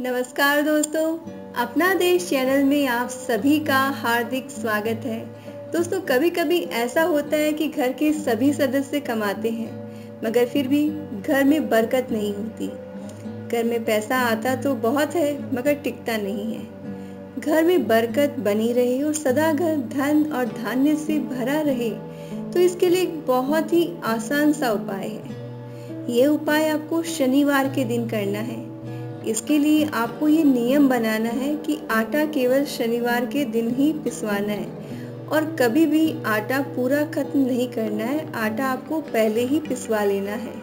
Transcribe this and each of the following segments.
नमस्कार दोस्तों, अपना देश चैनल में आप सभी का हार्दिक स्वागत है। दोस्तों कभी कभी ऐसा होता है कि घर के सभी सदस्य कमाते हैं, मगर फिर भी घर में बरकत नहीं होती। घर में पैसा आता तो बहुत है, मगर टिकता नहीं है। घर में बरकत बनी रहे और सदा घर धन और धान्य से भरा रहे तो इसके लिए बहुत ही आसान सा उपाय है। ये उपाय आपको शनिवार के दिन करना है। इसके लिए आपको ये नियम बनाना है कि आटा केवल शनिवार के दिन ही पिसवाना है और कभी भी आटा पूरा खत्म नहीं करना है, आटा आपको पहले ही पिसवा लेना है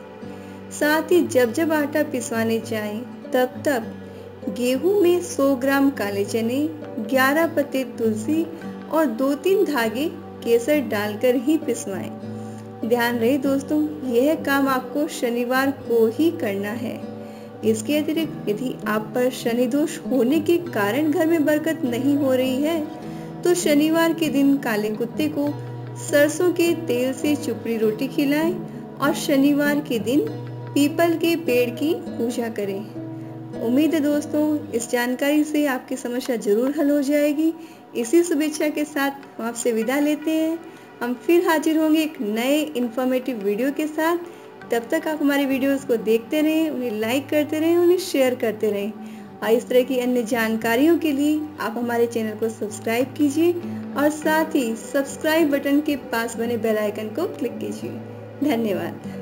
साथ ही जब जब आटा पिसवाने जाए, तब तब गेहूँ में 100 ग्राम काले चने 11 पत्ते तुलसी और दो तीन धागे केसर डालकर ही पिसवाएँ। ध्यान रहे दोस्तों, यह काम आपको शनिवार को ही करना है इसके अतिरिक्त यदि आप पर शनि दोष होने के कारण घर में बरकत नहीं हो रही है तो शनिवार के दिन काले कुत्ते को सरसों के तेल से चुपड़ी रोटी खिलाएँ और शनिवार के दिन पीपल के पेड़ की पूजा करें। उम्मीद है दोस्तों, इस जानकारी से आपकी समस्या ज़रूर हल हो जाएगी। इसी शुभेच्छा के साथ हम आपसे विदा लेते हैं। हम फिर हाजिर होंगे एक नए इन्फॉर्मेटिव वीडियो के साथ। तब तक आप हमारे वीडियोस को देखते रहें, उन्हें लाइक करते रहें, उन्हें शेयर करते रहें। और इस तरह की अन्य जानकारियों के लिए आप हमारे चैनल को सब्सक्राइब कीजिए और साथ ही सब्सक्राइब बटन के पास बने बेल आइकन को क्लिक कीजिए। धन्यवाद।